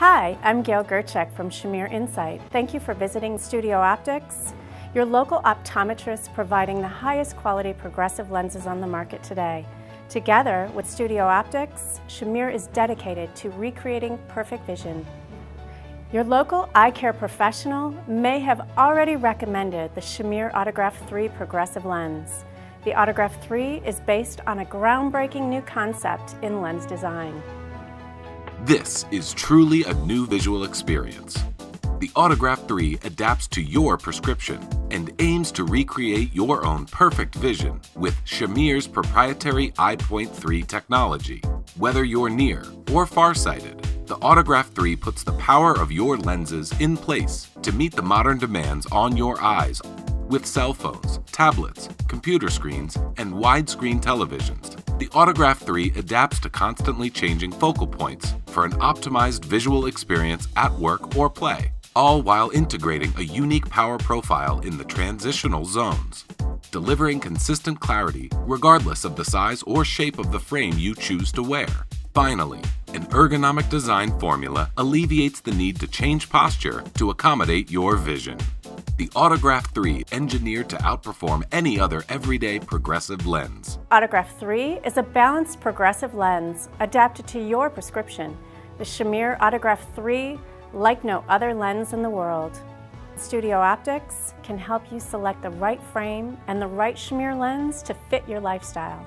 Hi, I'm Gail Gerchek from Shamir Insight. Thank you for visiting Studio Optix, your local optometrist providing the highest quality progressive lenses on the market today. Together with Studio Optix, Shamir is dedicated to recreating perfect vision. Your local eye care professional may have already recommended the Shamir Autograph 3 progressive lens. The Autograph 3 is based on a groundbreaking new concept in lens design. This is truly a new visual experience. The Autograph 3 adapts to your prescription and aims to recreate your own perfect vision with Shamir's proprietary EyePoint 3 technology. Whether you're near or farsighted, the Autograph 3 puts the power of your lenses in place to meet the modern demands on your eyes with cell phones, tablets, computer screens, and widescreen televisions. The Autograph 3 adapts to constantly changing focal points for an optimized visual experience at work or play, all while integrating a unique power profile in the transitional zones, delivering consistent clarity regardless of the size or shape of the frame you choose to wear. Finally, an ergonomic design formula alleviates the need to change posture to accommodate your vision. The Autograph 3 engineered to outperform any other everyday progressive lens. Autograph 3 is a balanced progressive lens adapted to your prescription. The Shamir Autograph 3, like no other lens in the world. Studio Optix can help you select the right frame and the right Shamir lens to fit your lifestyle.